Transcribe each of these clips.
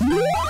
Música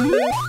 Música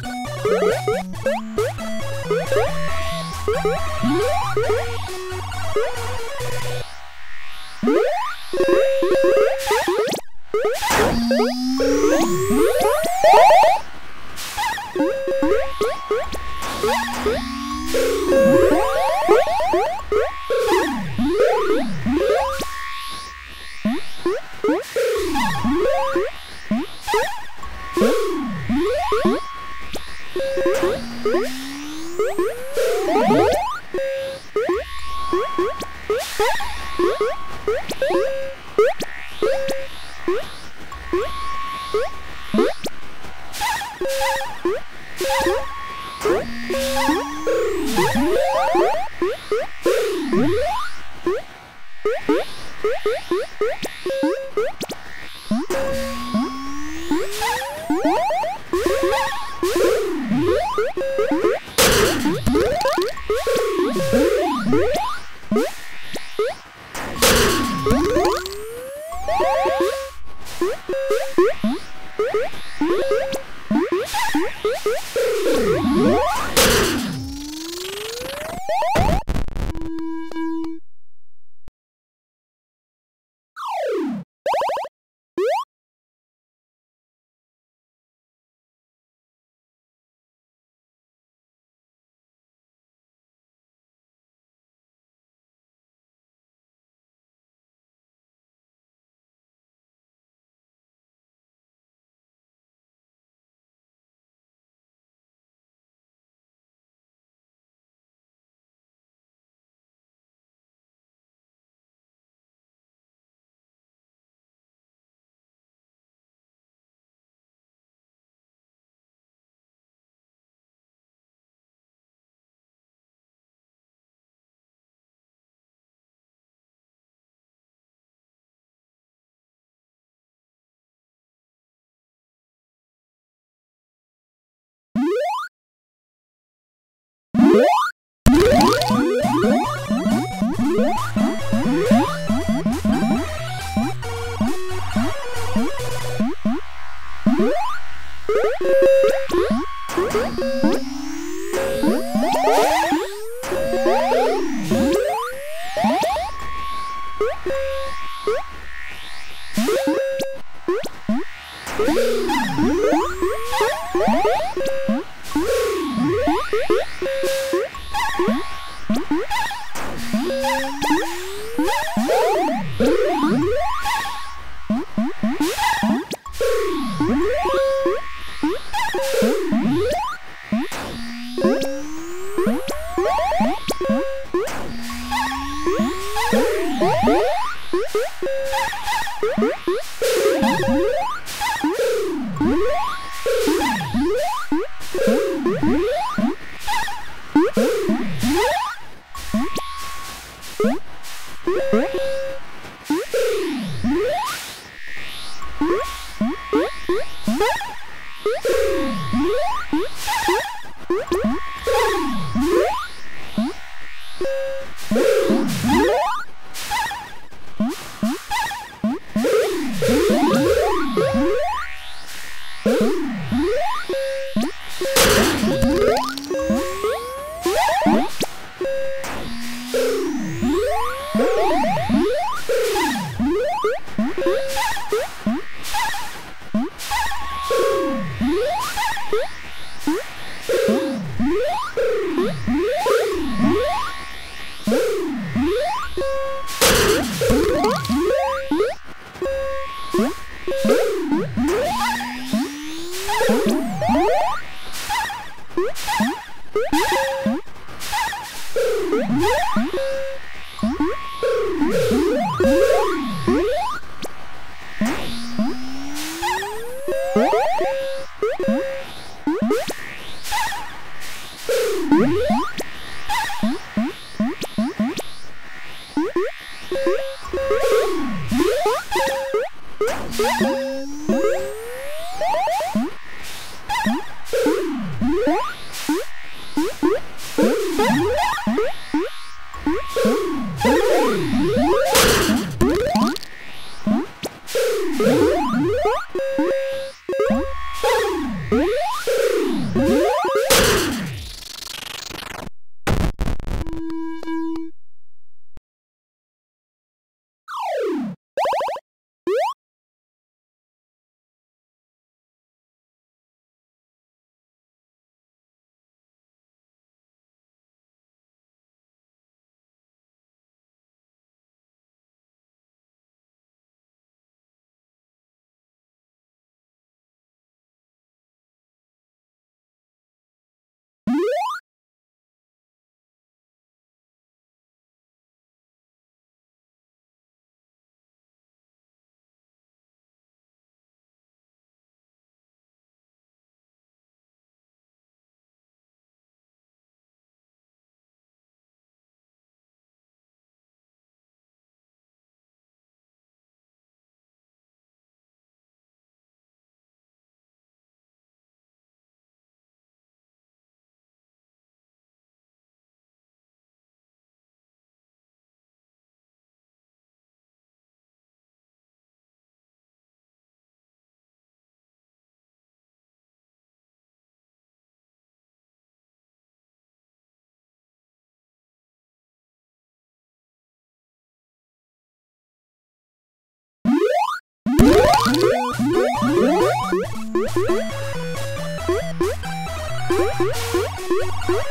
Woohoo! Woo!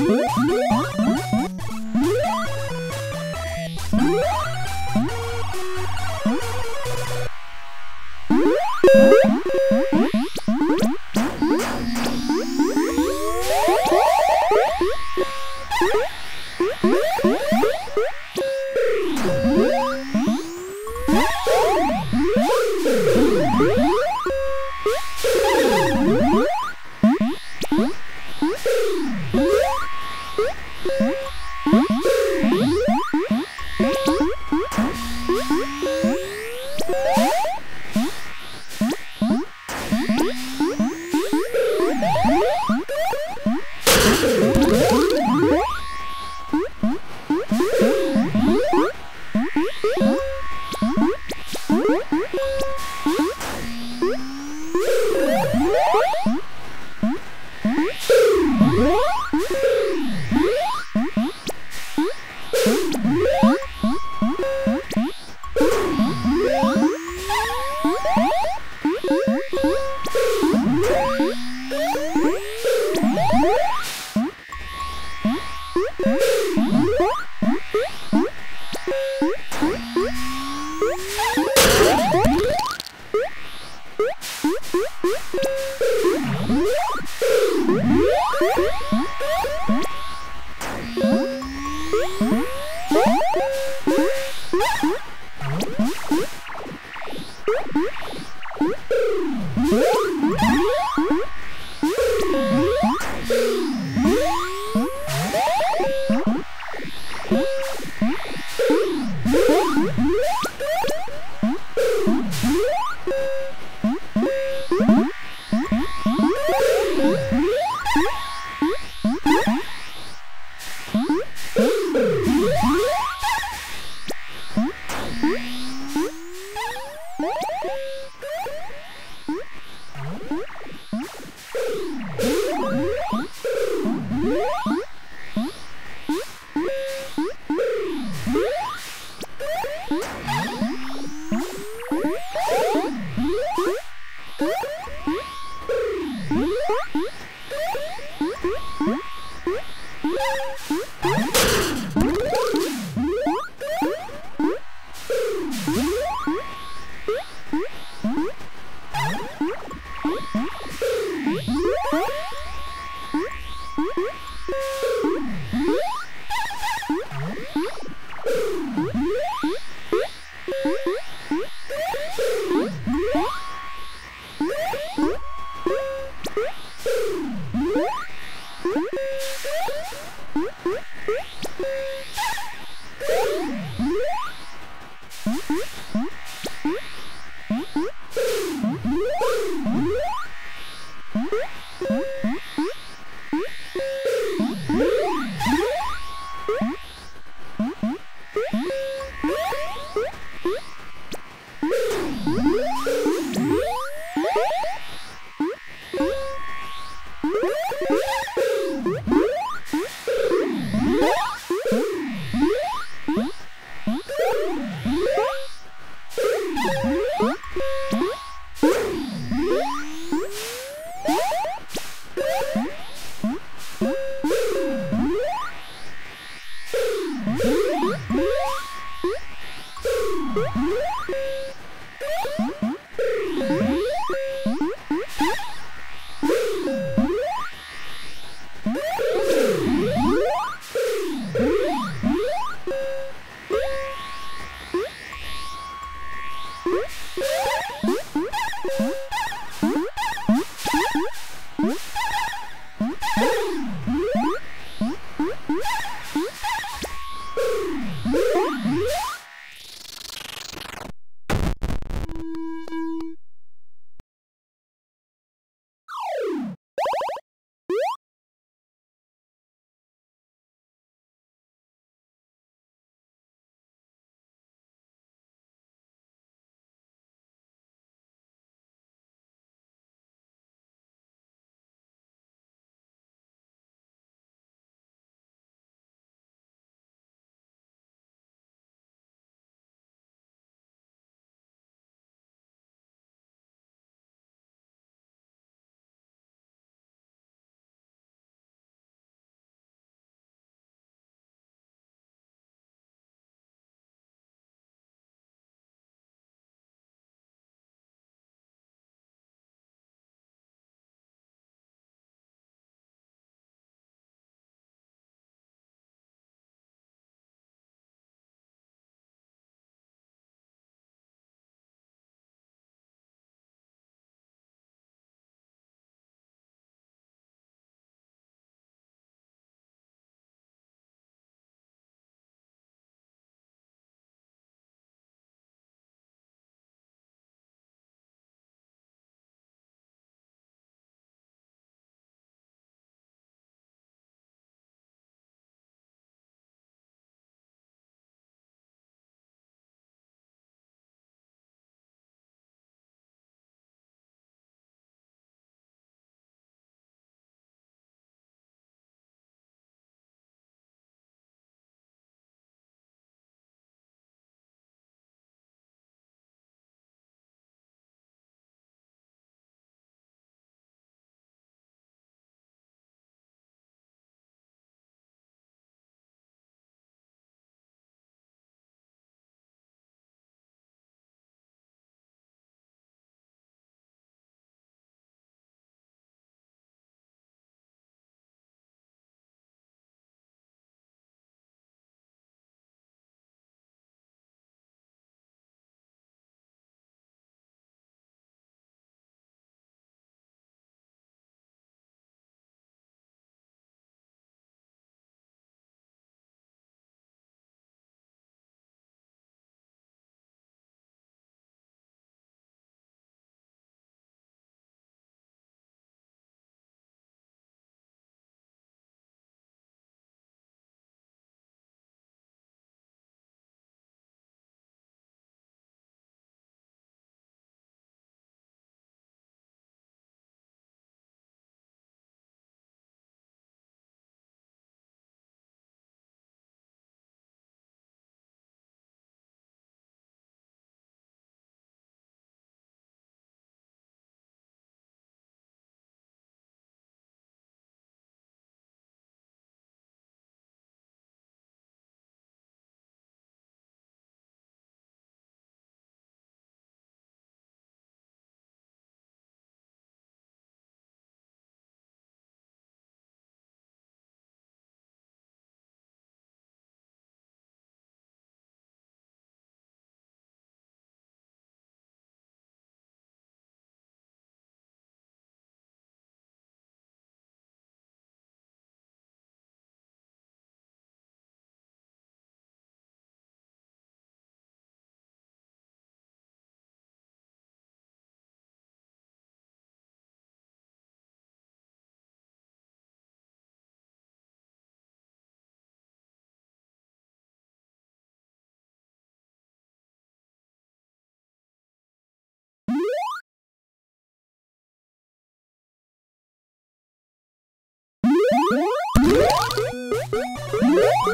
Woo!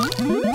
Huh?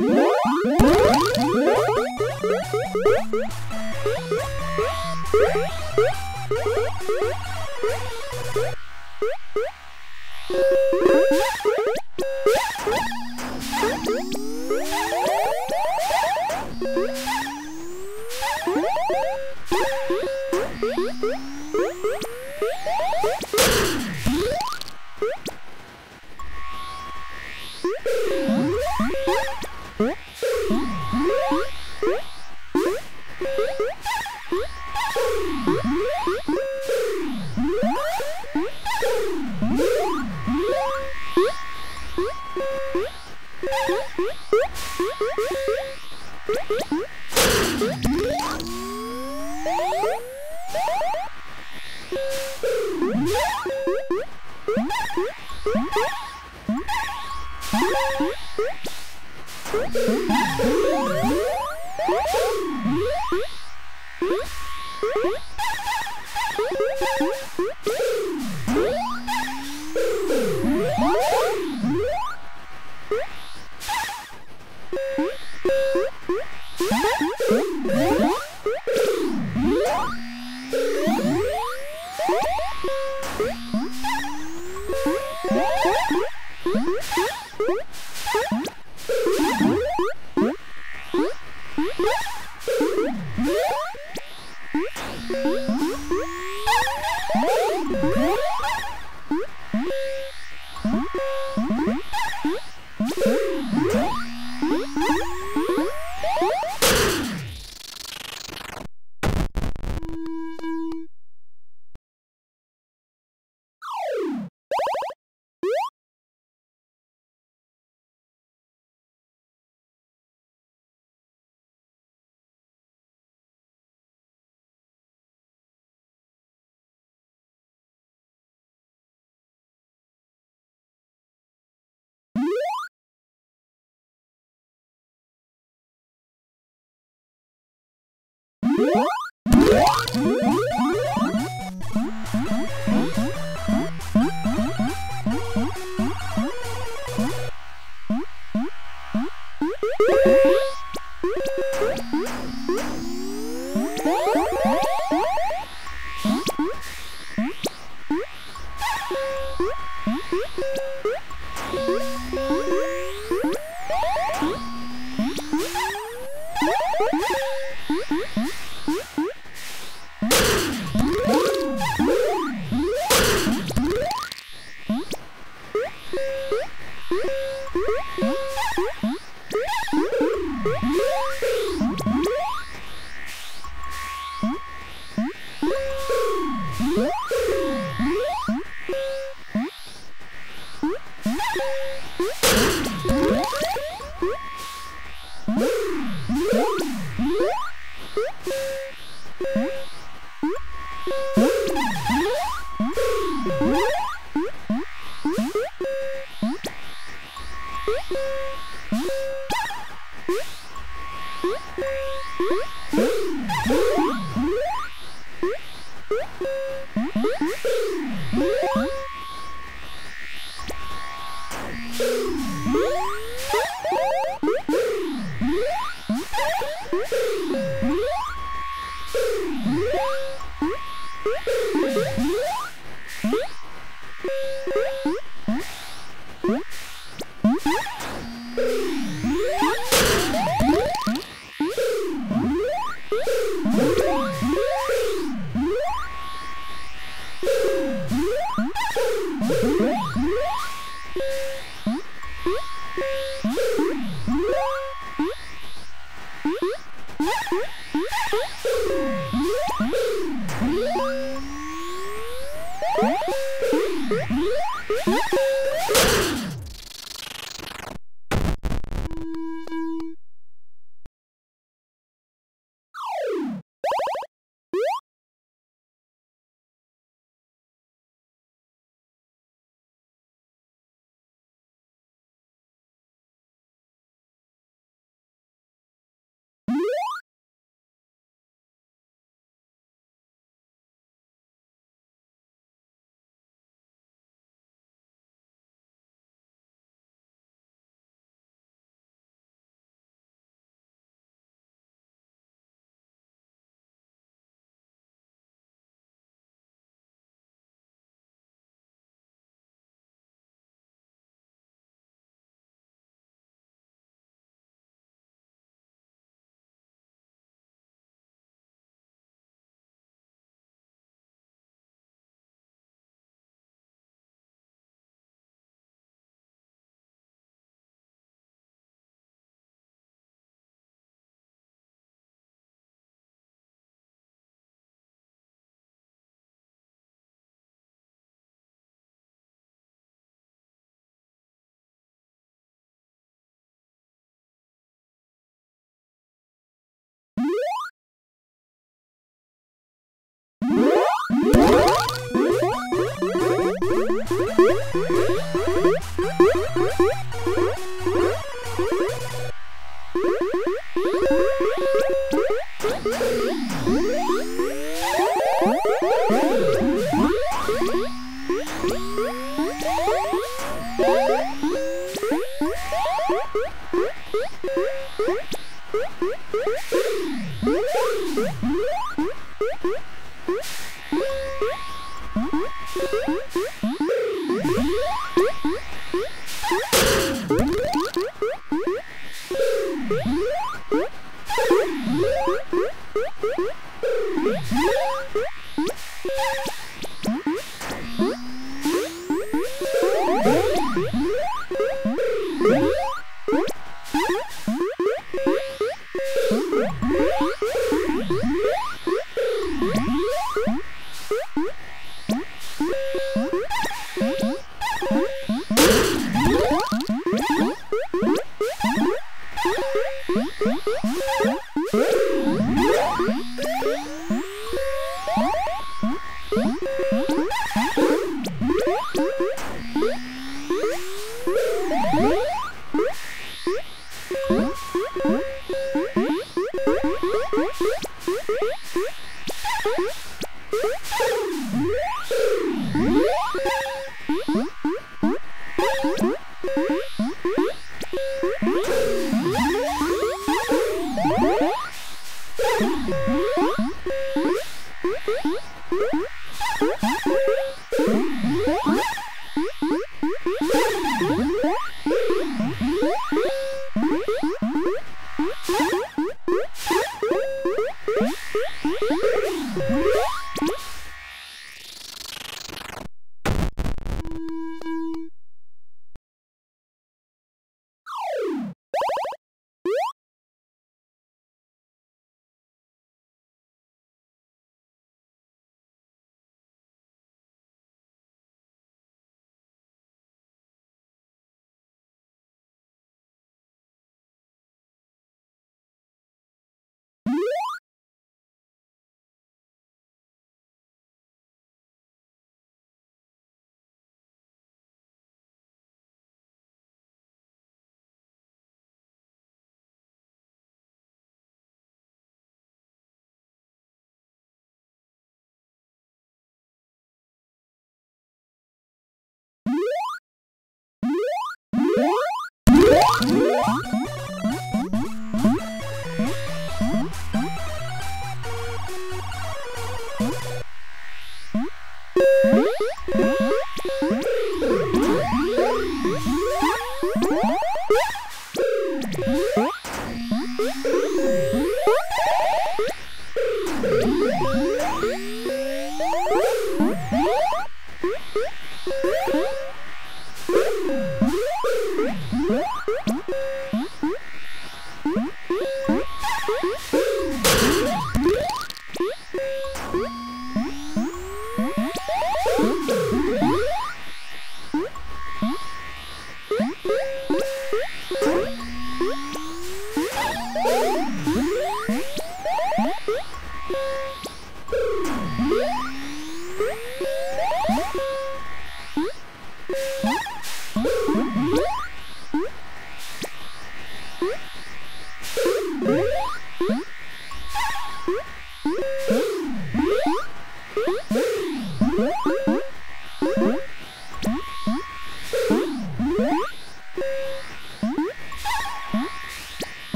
you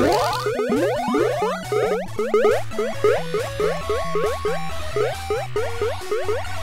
Thank you.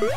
Woo!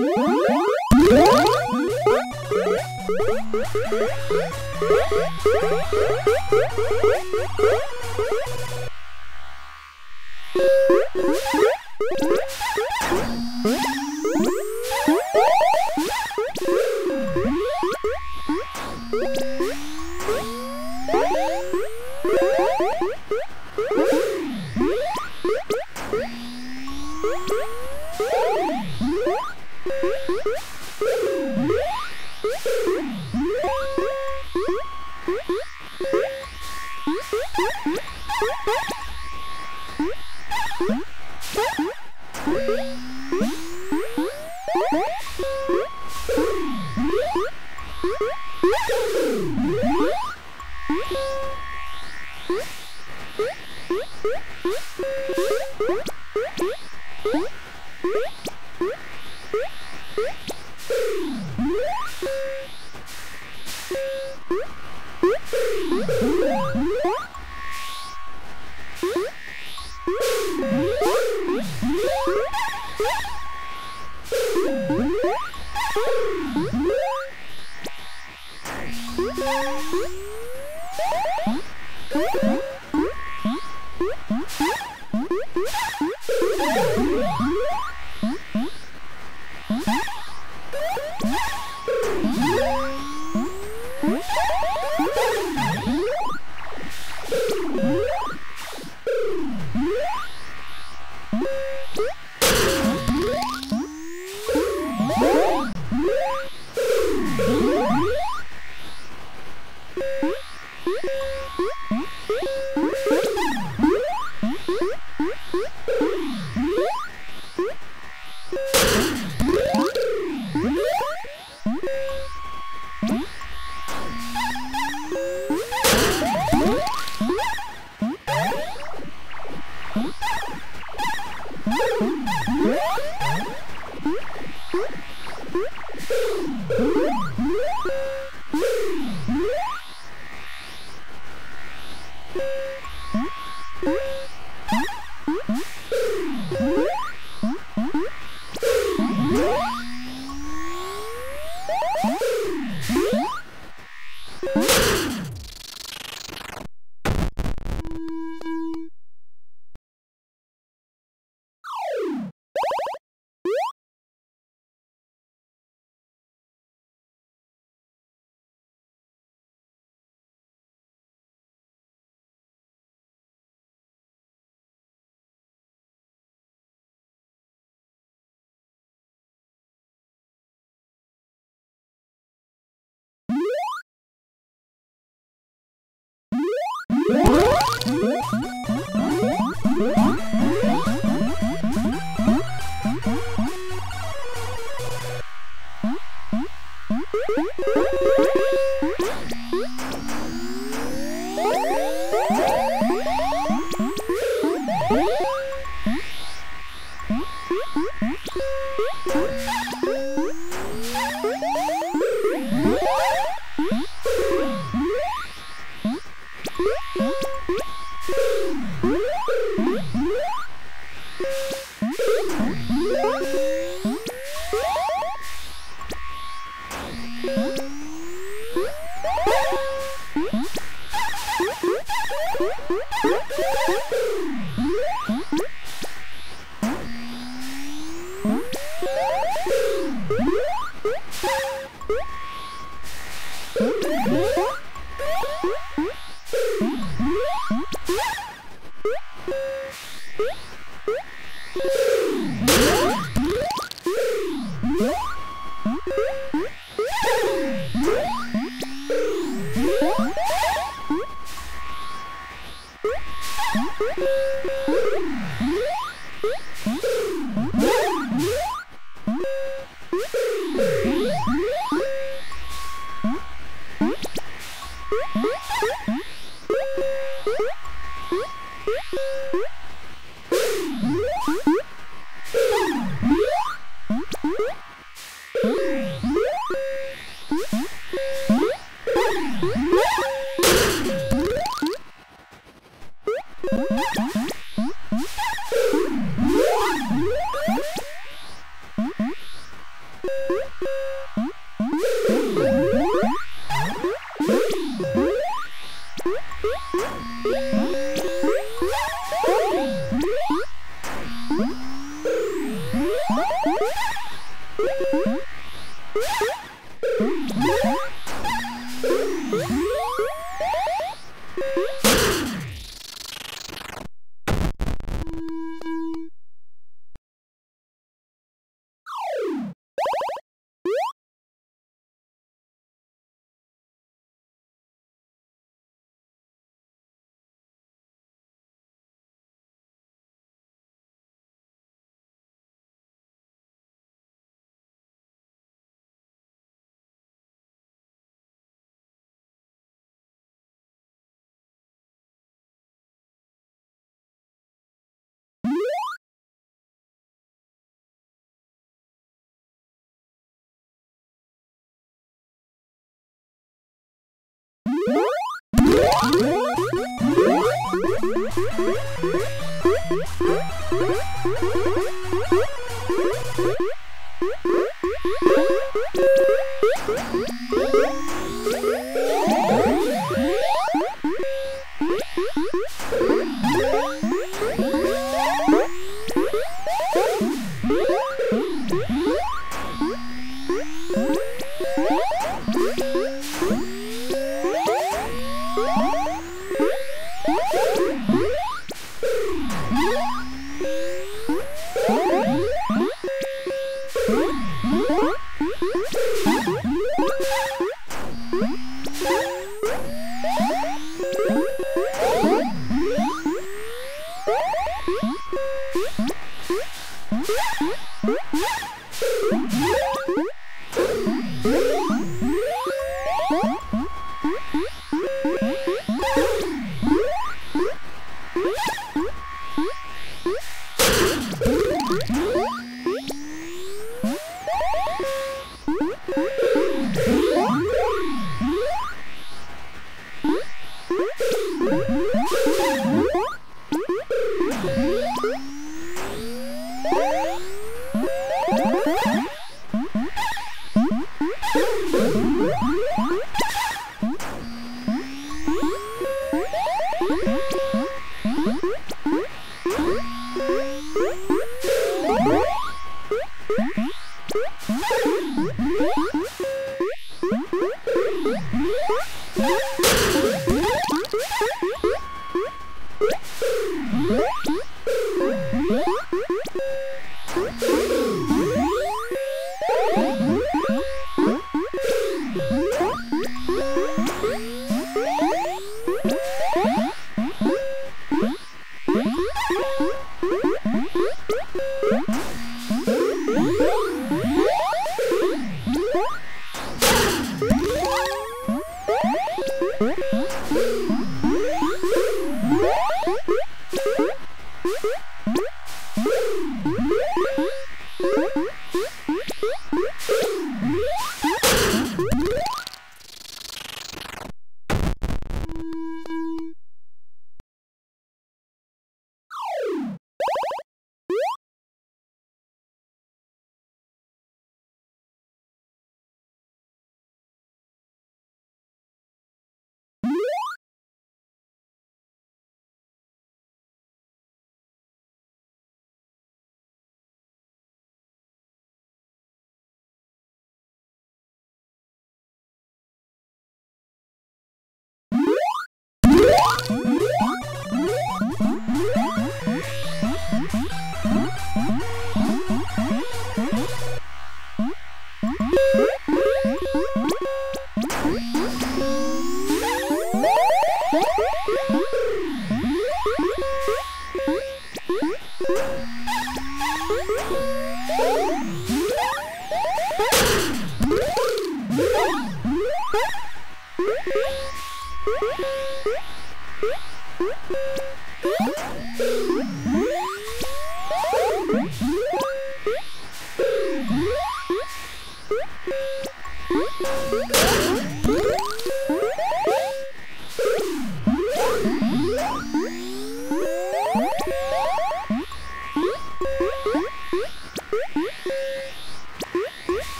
Thank you.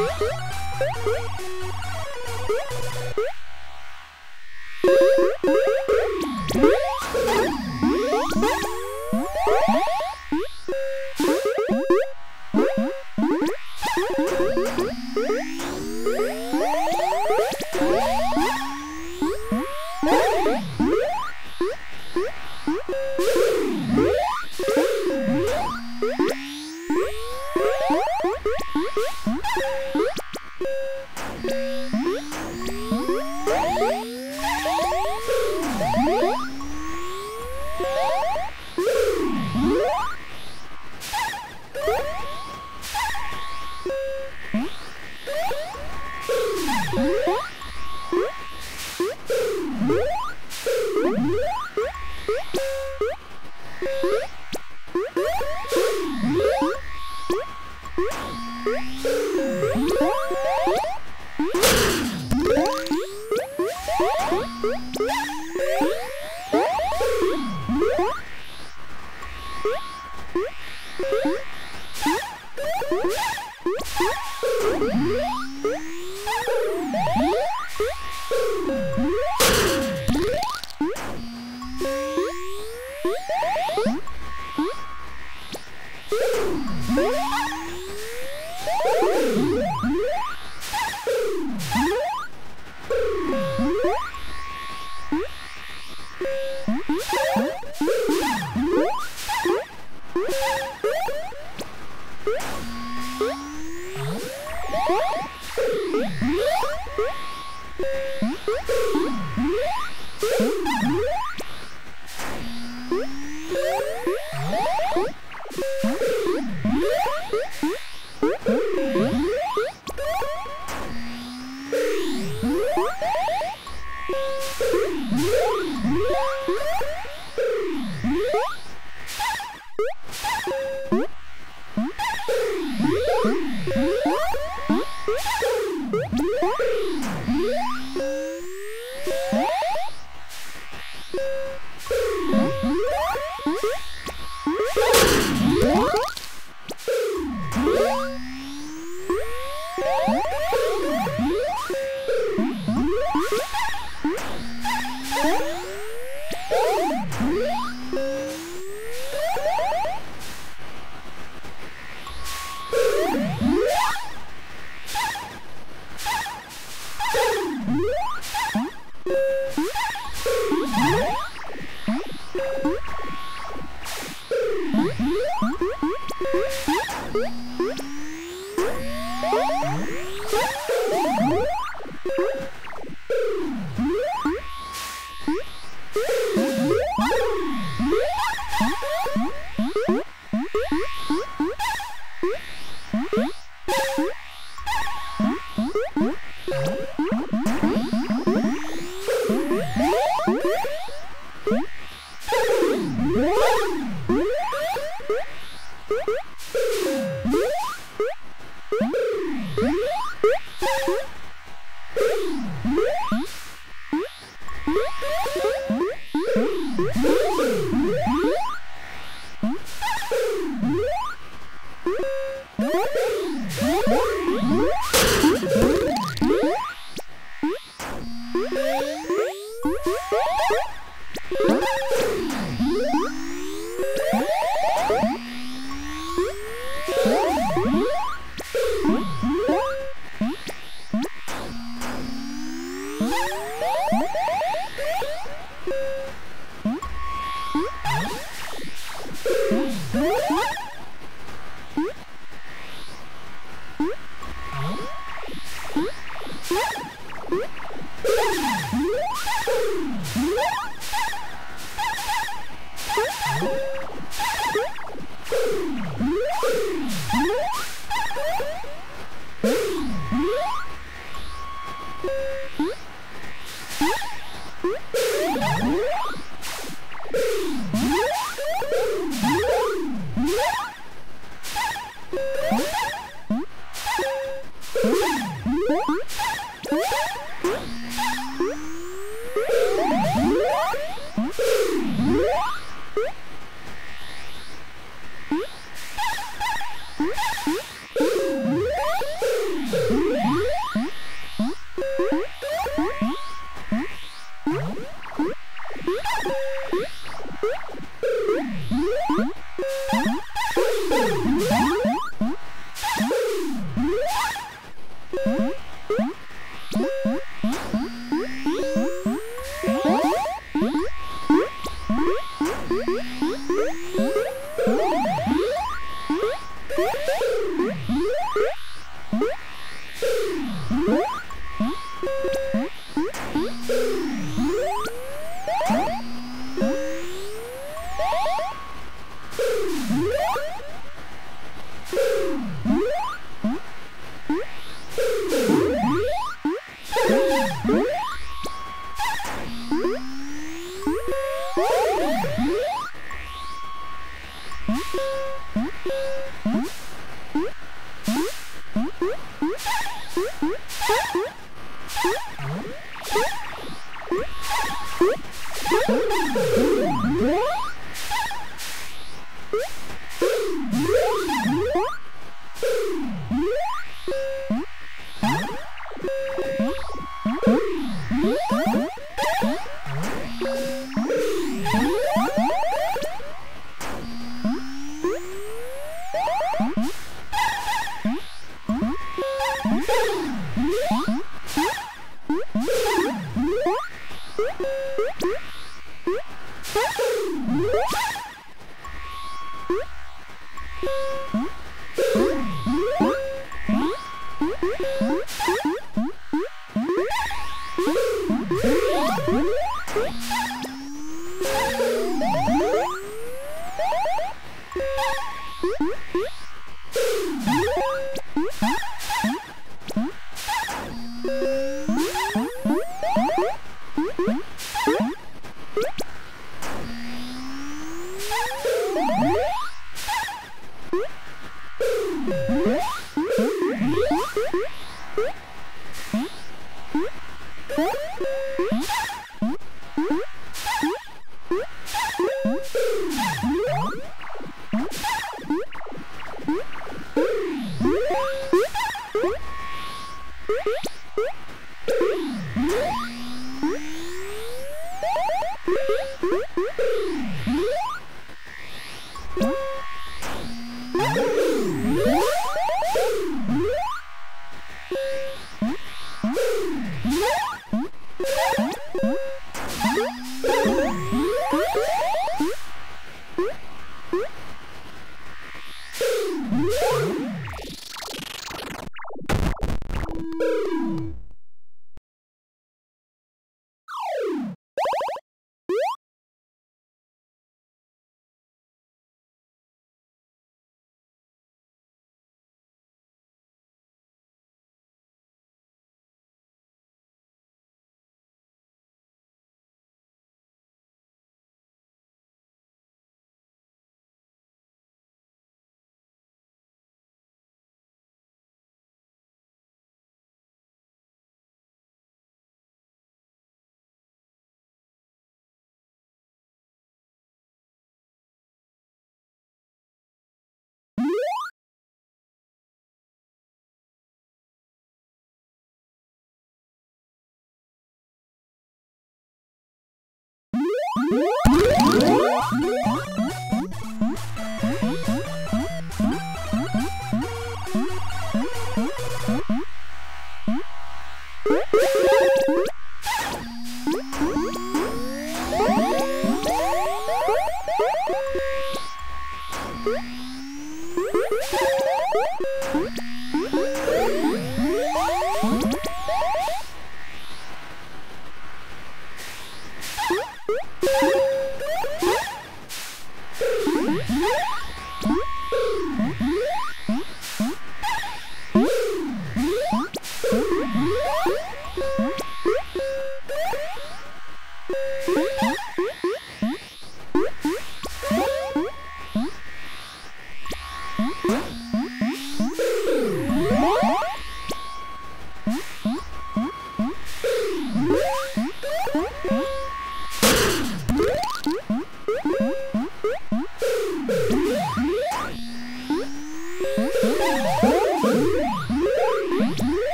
Thank you.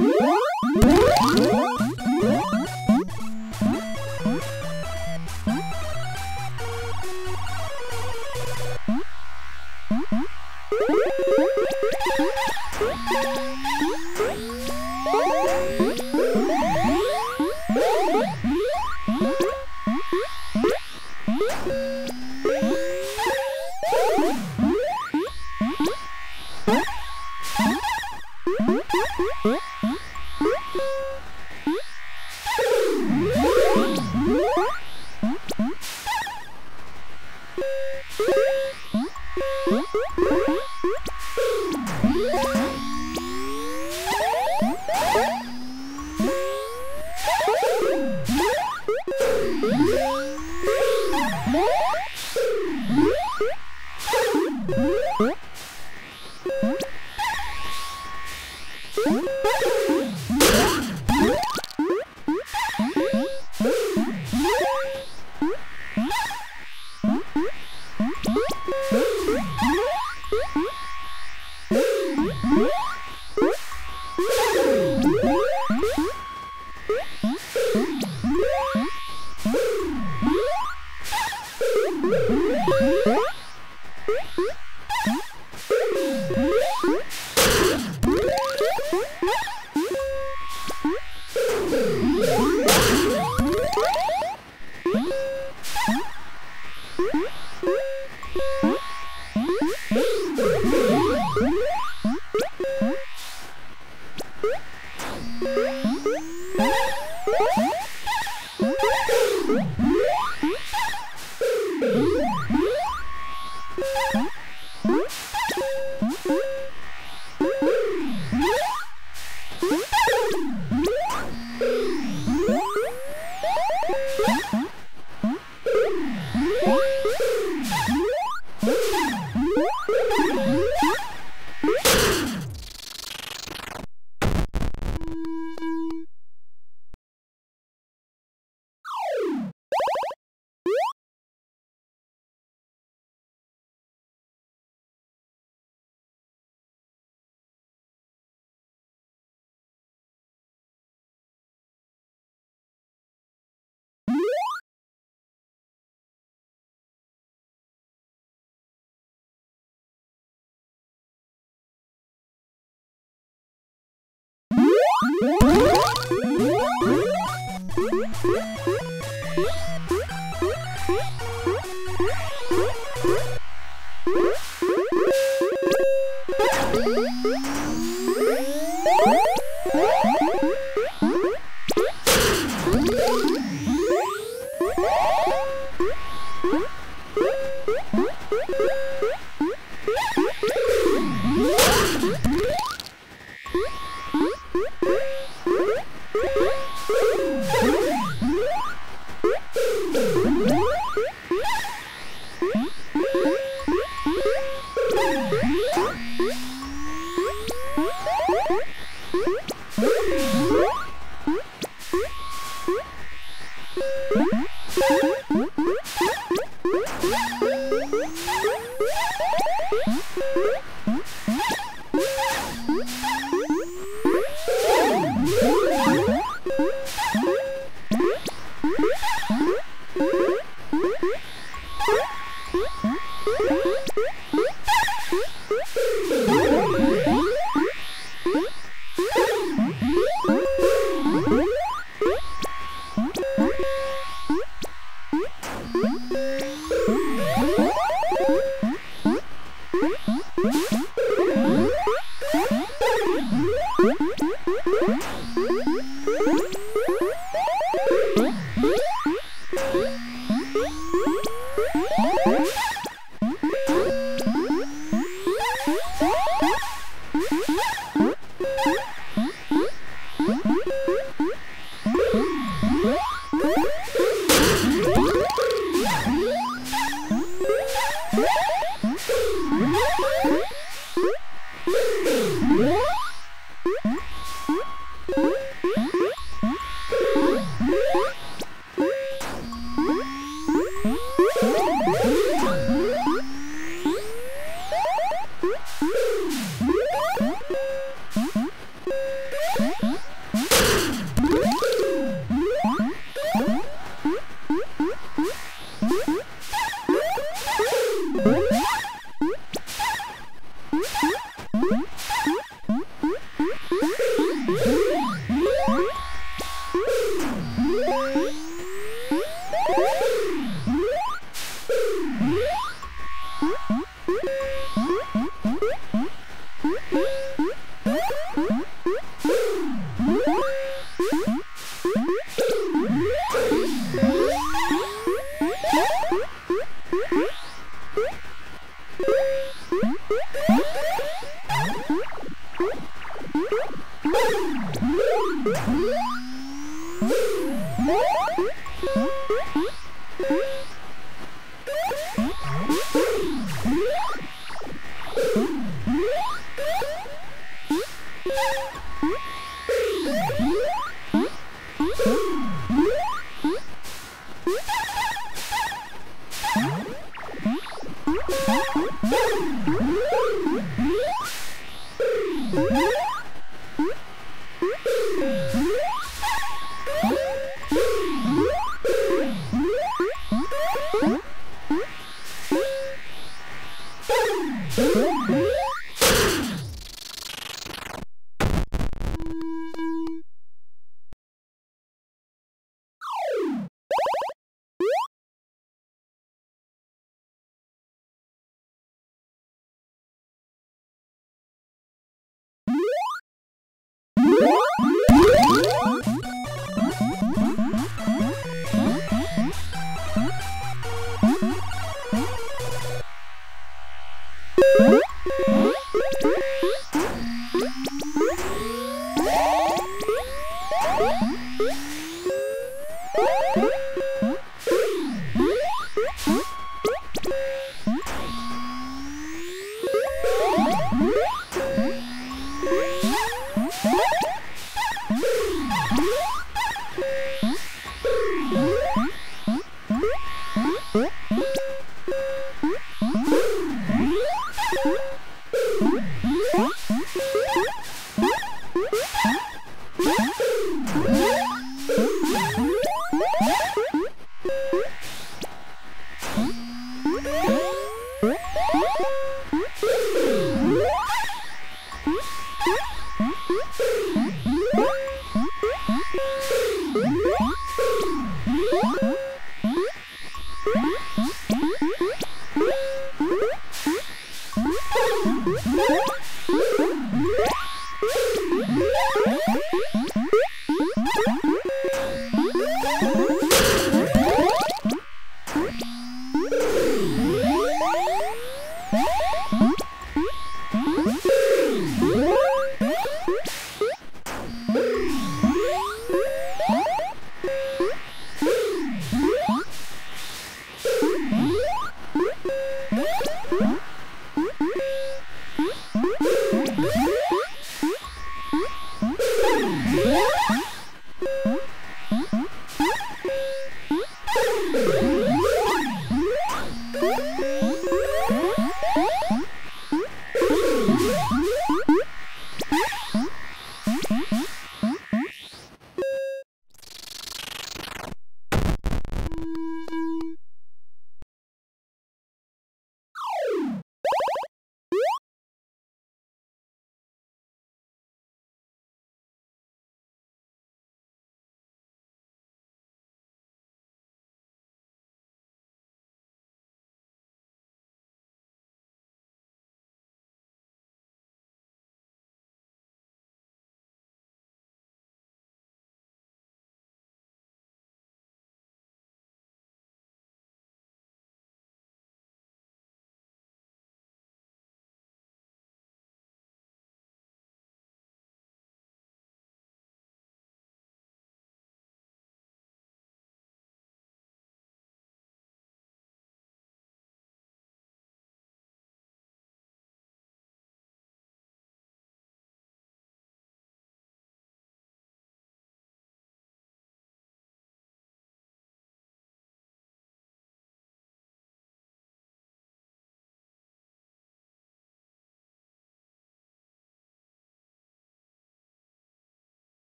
Huh?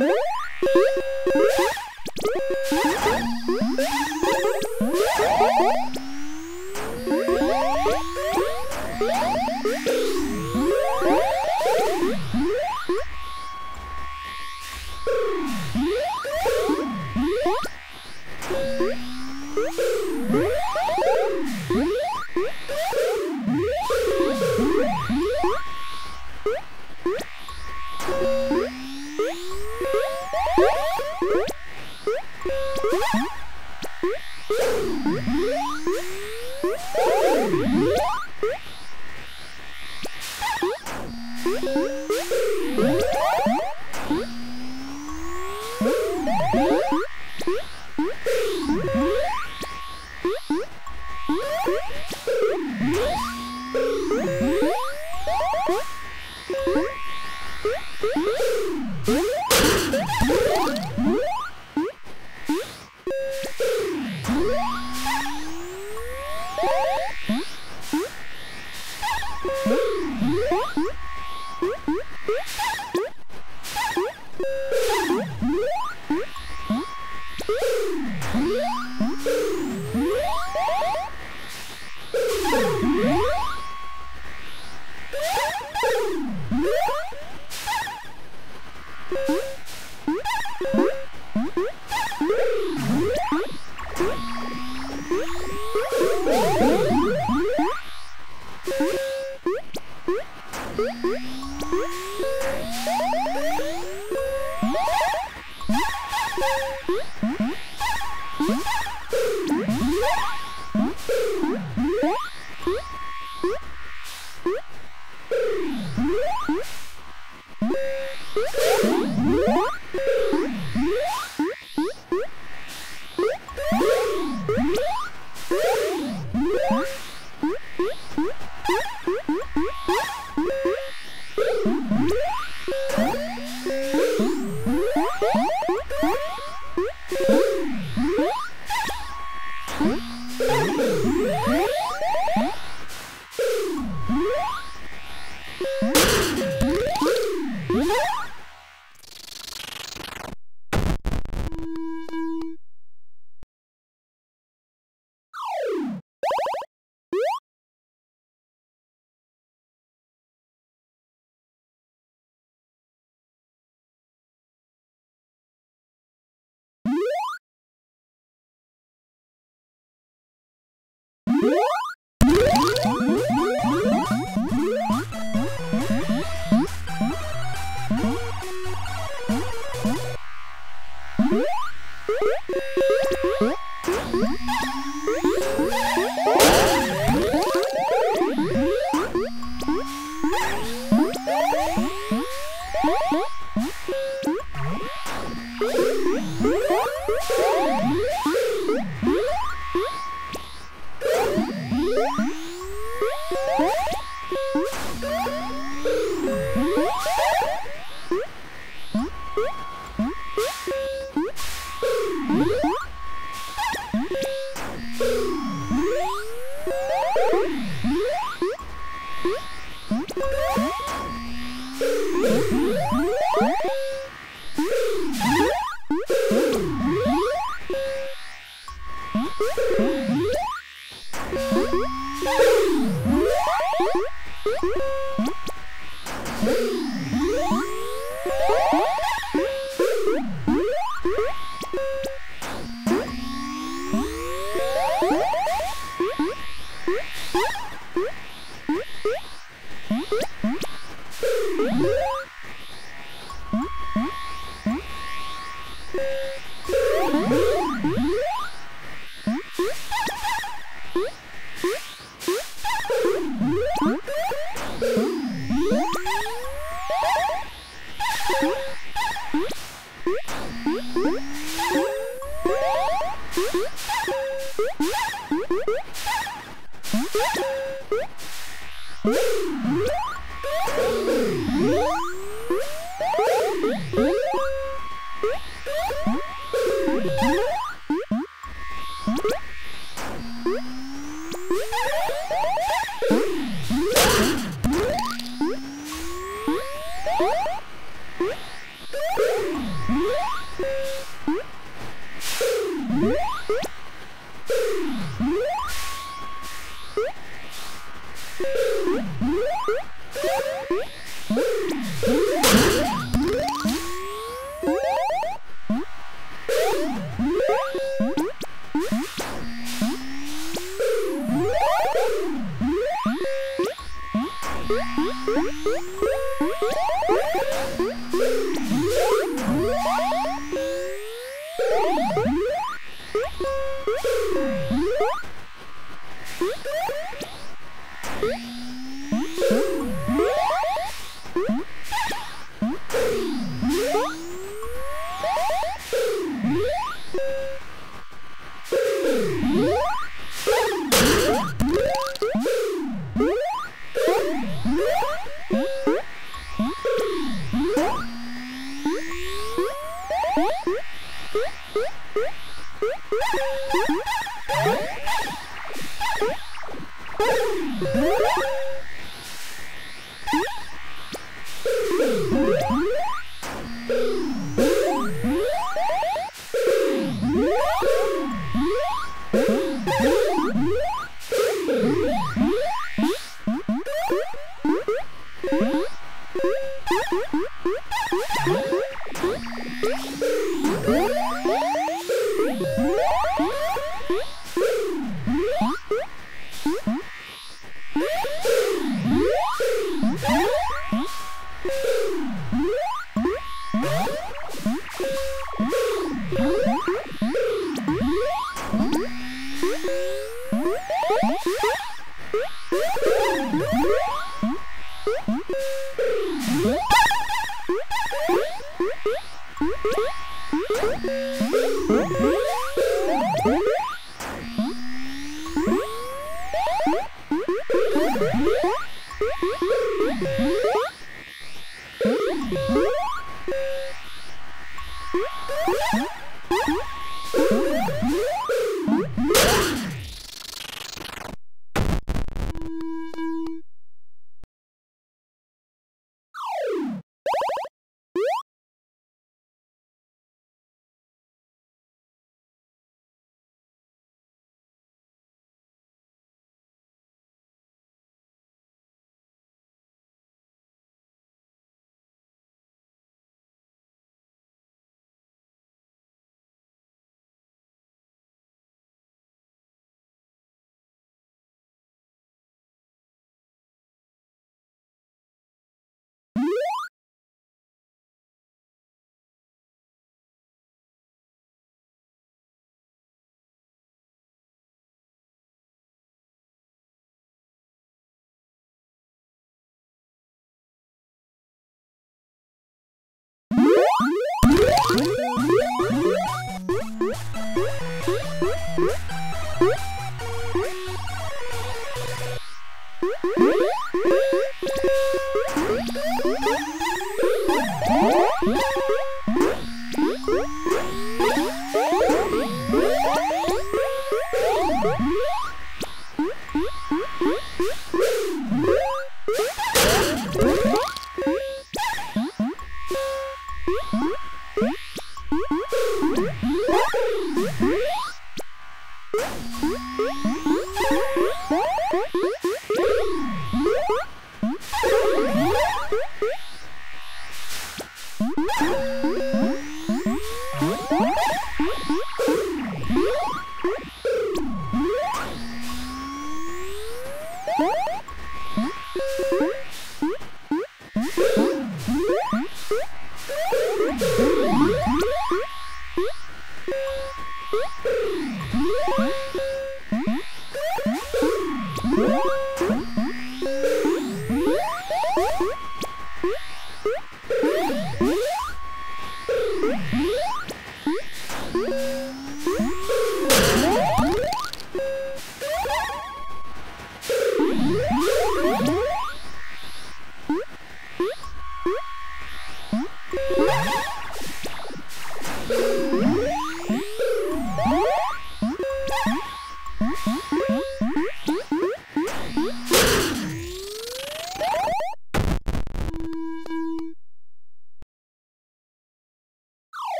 Woo! Woo!